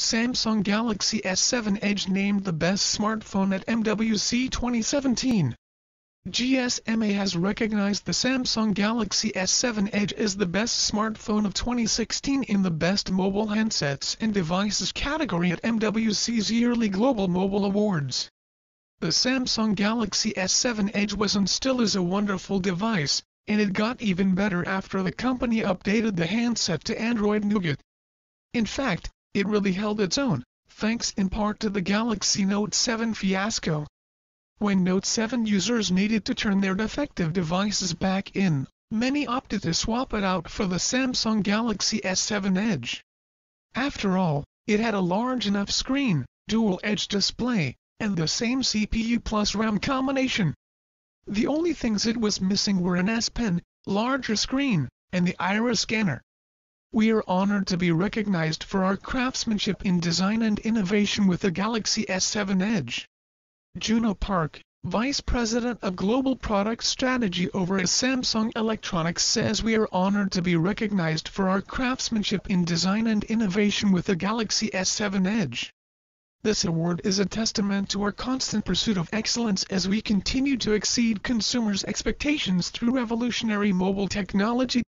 Samsung Galaxy S7 Edge named the best smartphone at MWC 2017. GSMA has recognized the Samsung Galaxy S7 Edge as the best smartphone of 2016 in the Best Mobile Handsets and Devices category at MWC's yearly Global Mobile Awards. The Samsung Galaxy S7 Edge was and still is a wonderful device, and it got even better after the company updated the handset to Android Nougat. In fact, it really held its own, thanks in part to the Galaxy Note 7 fiasco. When Note 7 users needed to turn their defective devices back in, many opted to swap it out for the Samsung Galaxy S7 Edge. After all, it had a large enough screen, dual-edge display, and the same CPU plus RAM combination. The only things it was missing were an S Pen, larger screen, and the iris scanner. We are honored to be recognized for our craftsmanship in design and innovation with the Galaxy S7 Edge. Juno Park, Vice President of Global Product Strategy over at Samsung Electronics says we are honored to be recognized for our craftsmanship in design and innovation with the Galaxy S7 Edge. This award is a testament to our constant pursuit of excellence as we continue to exceed consumers' expectations through revolutionary mobile technology.